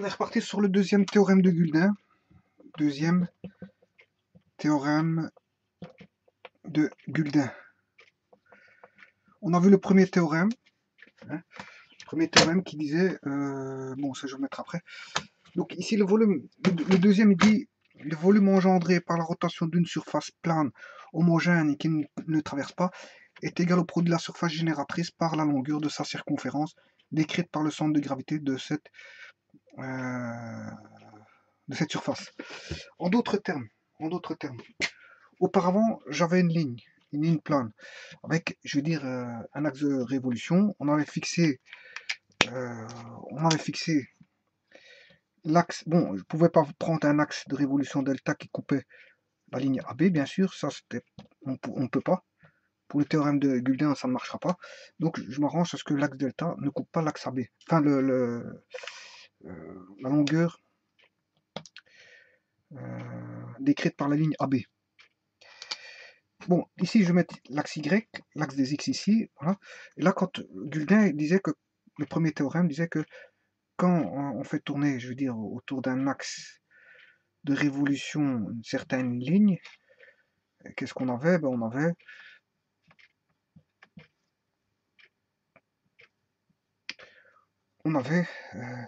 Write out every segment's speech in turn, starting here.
On est reparti sur le deuxième théorème de Guldin. Deuxième théorème de Guldin. On a vu le premier théorème. Hein, le premier théorème qui disait... Euh, bon, ça je vais mettre après. Donc ici, le volume... Le, deuxième, dit... Le volume engendré par la rotation d'une surface plane homogène qui ne, traverse pas est égal au produit de la surface génératrice par la longueur de sa circonférence décrite par le centre de gravité de cette euh, de cette surface. En d'autres termes, en d'autres termes, auparavant j'avais une ligne, une ligne plane, avec, je veux dire, euh, un axe de révolution. On avait fixé, euh, on avait fixé l'axe. Bon, je pouvais pas prendre un axe de révolution delta qui coupait la ligne AB, bien sûr, ça c'était, on, ne peut pas. Pour le théorème de Guldin, ça ne marchera pas. Donc je m'arrange à ce que l'axe delta ne coupe pas l'axe AB. Enfin, le la longueur euh, décrite par la ligne AB. Bon, ici je vais l'axe Y, l'axe des X ici, voilà. Et là, quand Guldin disait que, le premier théorème disait que quand on fait tourner, je veux dire, autour d'un axe de révolution une certaine ligne, qu'est-ce qu'on avait? Ben, On avait on avait euh,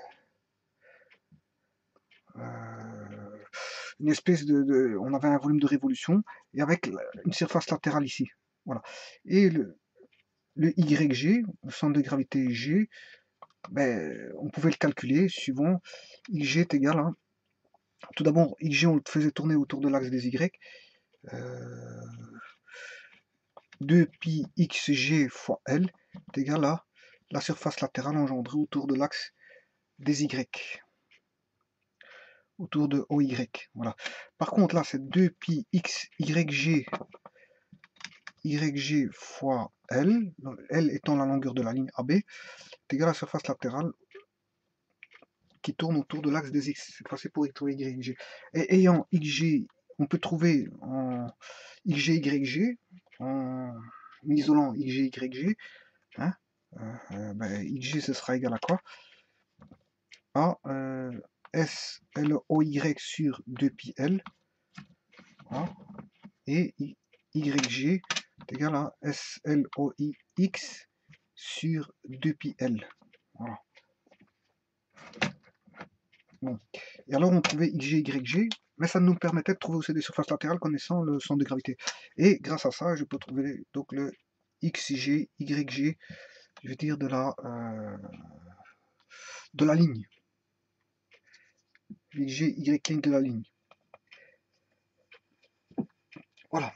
une espèce de, On avait un volume de révolution, et avec une surface latérale ici. Voilà. Et le, le YG, le centre de gravité G, ben, on pouvait le calculer suivant YG est égal à... Tout d'abord, YG, on le faisait tourner autour de l'axe des Y. 2pi xg fois L est égal à la surface latérale engendrée autour de l'axe des Y autour de OY. Voilà. Par contre, là, c'est 2pi x YG, YG fois L, L étant la longueur de la ligne AB, est égal à la surface latérale qui tourne autour de l'axe des X. C'est fois pour trouver YG. Et ayant XG, on peut trouver en XG, YG, en isolant XG, YG, hein, euh, euh, ben, XG, ce sera égal à quoi? À euh, SLOY sur 2πL et YG est égal à SLOIX sur 2πL. Voilà. Bon. Et alors on trouvait XG, YG, mais ça nous permettait de trouver aussi des surfaces latérales connaissant le centre de gravité. Et grâce à ça, je peux trouver donc le XG, YG, je veux dire de la, euh, de la ligne. G, Y de la ligne. Voilà.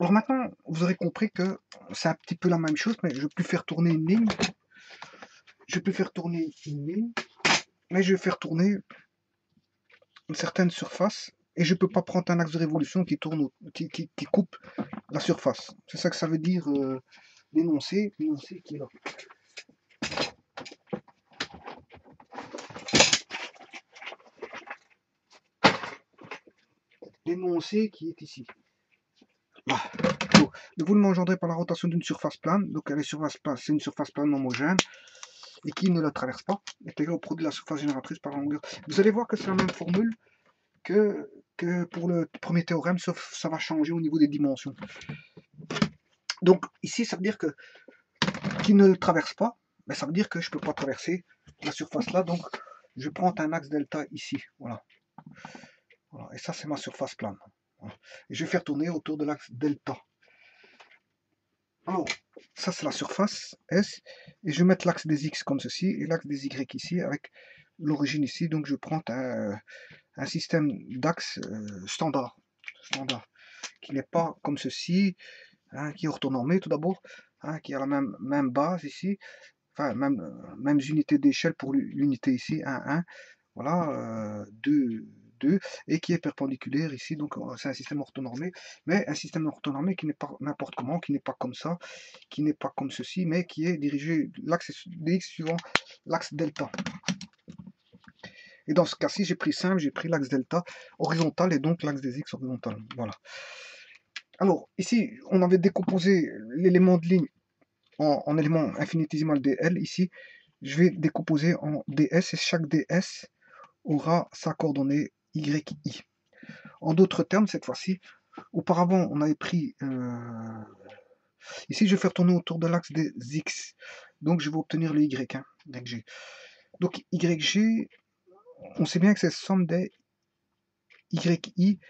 Alors maintenant, vous aurez compris que c'est un petit peu la même chose, mais je peux faire tourner une ligne. Je peux faire tourner une ligne, mais je vais faire tourner une certaine surface et je ne peux pas prendre un axe de révolution qui tourne, qui, coupe la surface. C'est ça que ça veut dire euh, l'énoncé, qui. Qui est ici. le volume engendré par la rotation d'une surface plane, donc surface plane, c'est une surface plane homogène, et qui ne la traverse pas, au produit de la surface génératrice par la longueur. Vous allez voir que c'est la même formule que, que pour le premier théorème, sauf ça va changer au niveau des dimensions. Donc ici, ça veut dire que qui ne le traverse pas, mais ça veut dire que je ne peux pas traverser la surface là, donc je prends un axe delta ici. Voilà. Et ça, c'est ma surface plane. Et je vais faire tourner autour de l'axe delta. Alors, ça c'est la surface S, et je vais mettre l'axe des X comme ceci, et l'axe des Y ici, avec l'origine ici, donc je prends un, système d'axe euh, standard, standard, qui n'est pas comme ceci, hein, qui est orthonormé tout d'abord, hein, qui a la même, même base ici, enfin, même, mêmes unités d'échelle pour l'unité ici, 1, 1, voilà, 2, et qui est perpendiculaire ici, donc euh, c'est un système orthonormé, mais un système orthonormé qui n'est pas n'importe comment, qui n'est pas comme ça, qui n'est pas comme ceci, mais qui est dirigé l'axe dx suivant l'axe delta. Et dans ce cas-ci, j'ai pris simple, j'ai pris l'axe delta horizontal et donc l'axe des x horizontal. Voilà. Alors, ici, on avait décomposé l'élément de ligne en, en élément infinitésimal dl. Ici, je vais décomposer en ds et chaque ds aura sa coordonnée yi. En d'autres termes, cette fois-ci, auparavant, on avait pris... Euh, ici, je vais faire tourner autour de l'axe des x. Donc, je vais obtenir le y, hein, YG. Donc, YG, on sait bien que c'est somme des YI,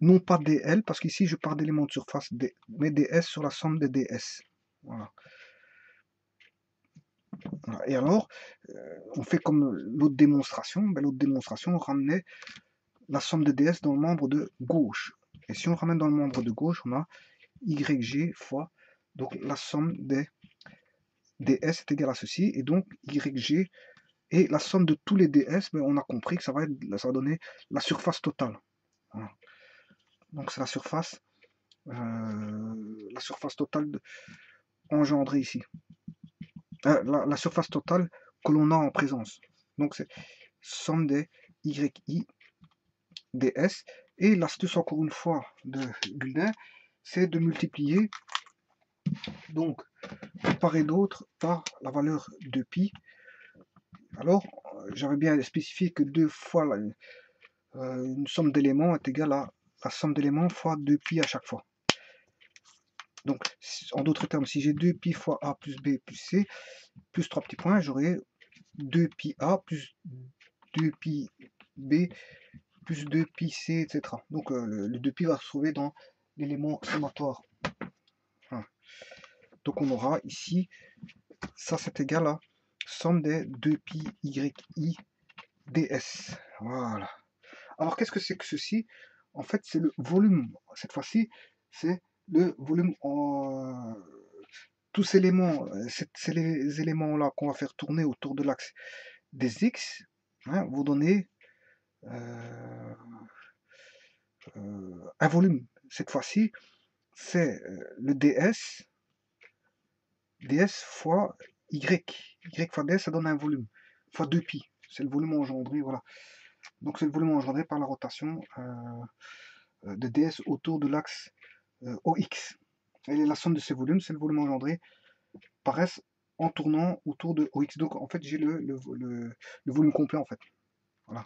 non pas DL, parce qu'ici, je pars d'éléments de surface, mais DS sur la somme des DS. Voilà. Et alors, euh, on fait comme l'autre démonstration. Ben, l'autre démonstration, on ramenait la somme de ds dans le membre de gauche. Et si on ramène dans le membre de gauche, on a YG fois donc la somme des ds est égale à ceci. Et donc YG et la somme de tous les ds, ben, on a compris que ça va, être, ça va donner la surface totale. Donc c'est la surface, euh, la surface totale engendrée ici. Euh, la, surface totale que l'on a en présence. Donc c'est somme des YI ds. Et l'astuce encore une fois de Guldin, c'est de multiplier donc part et d'autre par la valeur de pi. Alors, j'avais bien spécifié que deux fois euh, une somme d'éléments est égale à la somme d'éléments fois 2 pi à chaque fois. Donc, en d'autres termes, si j'ai 2 pi fois A plus B plus C, plus 3 petits points, j'aurai 2 pi A plus 2 pi B plus 2 pi C, etc. Donc, euh, le, 2 pi va se trouver dans l'élément sommatoire. Donc, on aura ici, ça c'est égal à somme des 2 pi y i ds. Voilà. Alors, qu'est-ce que c'est que ceci? En fait, c'est le volume. Cette fois-ci, c'est le volume en tous ces éléments, c'est les éléments là qu'on va faire tourner autour de l'axe des x, hein, vous donner un volume. Cette fois-ci, c'est euh, le ds, ds fois y, y fois ds, ça donne un volume, fois 2pi, c'est le volume engendré, voilà. Donc c'est le volume engendré par la rotation de ds autour de l'axe euh, OX. Et la somme de ces volumes, c'est le volume engendré par S en tournant autour de OX. Donc en fait, j'ai le, le, volume complet en fait. Voilà.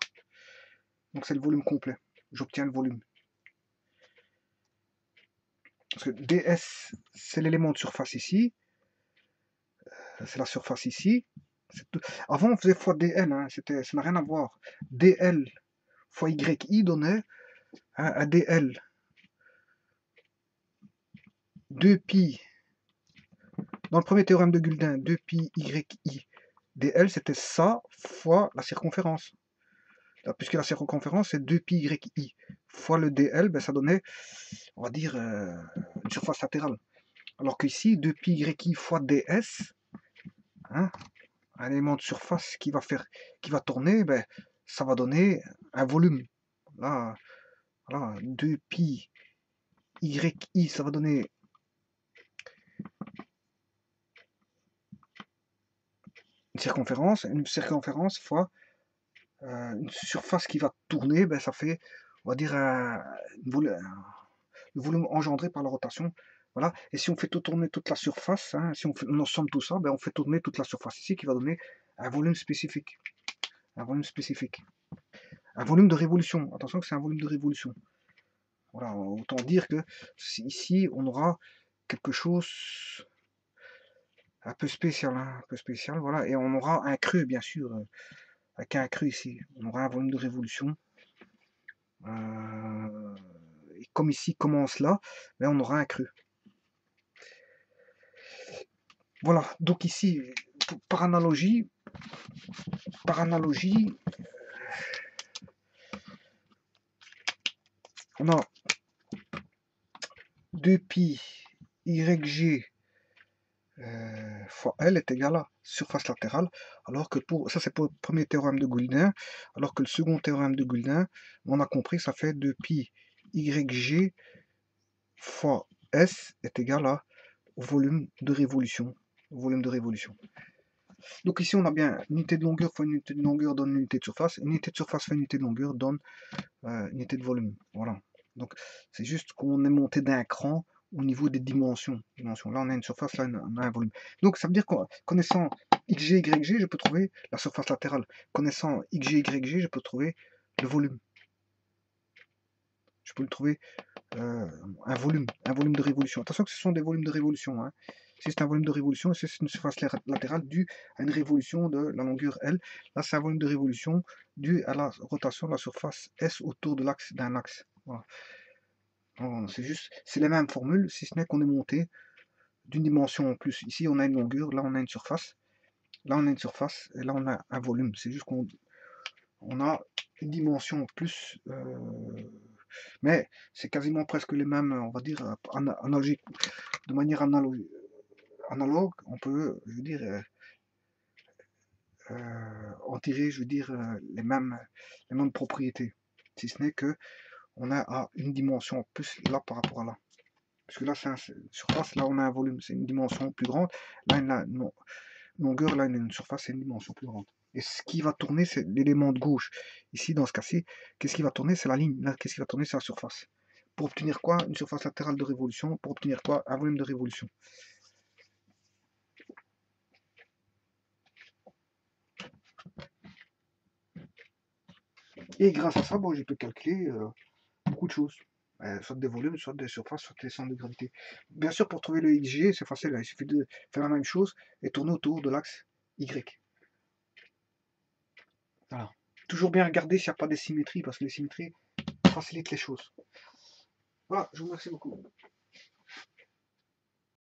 Donc c'est le volume complet. J'obtiens le volume. Parce que DS, c'est l'élément de surface ici. Euh, c'est la surface ici. Avant, on faisait fois DL. Hein. ça n'a rien à voir. DL fois YI donnait un DL 2pi, dans le premier théorème de Guldin, 2pi yi dl, c'était ça fois la circonférence. Puisque la circonférence, c'est 2pi yi fois le dl, ben, ça donnait, on va dire, euh, une surface latérale. Alors qu'ici, 2pi yi fois ds, hein, un élément de surface qui va faire, qui va tourner, ben, ça va donner un volume. Là, voilà, 2pi yi, ça va donner une circonférence, une circonférence fois euh, une surface qui va tourner, ben, ça fait, on va dire, un, le volume engendré par la rotation. Voilà. Et si on fait tout tourner toute la surface, hein, si on, fait, tout ça, ben, on fait tourner toute la surface ici qui va donner un volume spécifique. Un volume spécifique. Un volume de révolution. Attention que c'est un volume de révolution. Voilà, autant dire que ici on aura quelque chose un peu spécial, hein, un peu spécial, voilà. Et on aura un cru, bien sûr, avec un cru ici. On aura un volume de révolution. Euh, et comme ici commence là, ben, on aura un cru. Voilà, donc ici, par analogie, par analogie, on a 2pi YG euh, fois L est égal à surface latérale, alors que pour ça c'est pour le premier théorème de Guldin, alors que le second théorème de Guldin, on a compris ça fait 2pi YG fois S est égal à volume de révolution. Volume de révolution. Donc ici on a bien unité de longueur fois unité de longueur donne unité de surface, unité de surface fois unité de longueur donne euh, unité de volume. Voilà. Donc c'est juste qu'on est monté d'un cran au niveau des dimensions. dimensions. Là, on a une surface, là, on a un volume. Donc, ça veut dire qu'en connaissant XG, YG, je peux trouver la surface latérale. Connaissant XG, YG, je peux trouver le volume. Je peux le trouver euh, un volume, un volume de révolution. Attention que ce sont des volumes de révolution. Hein. Si c'est un volume de révolution, c'est une surface latérale due à une révolution de la longueur L. Là, c'est un volume de révolution dû à la rotation de la surface S autour de l'axe d'un axe. C'est juste, c'est les mêmes formules, si ce n'est qu'on est monté d'une dimension en plus. Ici, on a une longueur, là, on a une surface. Là, on a une surface, et là, on a un volume. C'est juste qu'on on a une dimension en plus. Euh, mais c'est quasiment presque les mêmes, on va dire, analogique, de manière analogique analogue, on peut, je veux dire, euh, euh, en tirer, je veux dire, les mêmes, les mêmes propriétés. Si ce n'est que on a à une dimension plus là par rapport à là. Parce que là, c'est une surface, là on a un volume, c'est une dimension plus grande. Là, une, longueur, là, une surface, c'est une dimension plus grande. Et ce qui va tourner, c'est l'élément de gauche. Ici, dans ce cas-ci, qu'est-ce qui va tourner? C'est la ligne. Là, qu'est-ce qui va tourner? C'est la surface. Pour obtenir quoi? Une surface latérale de révolution. Pour obtenir quoi? Un volume de révolution. Et grâce à ça, je peux calculer euh, de choses. Euh, soit des volumes, soit des surfaces, soit des centres de gravité. Bien sûr, pour trouver le XG, c'est facile. Hein. il suffit de faire la même chose et tourner autour de l'axe Y. Voilà. Toujours bien regarder s'il n'y a pas des symétries, parce que les symétries facilitent les choses. Voilà, je vous remercie beaucoup.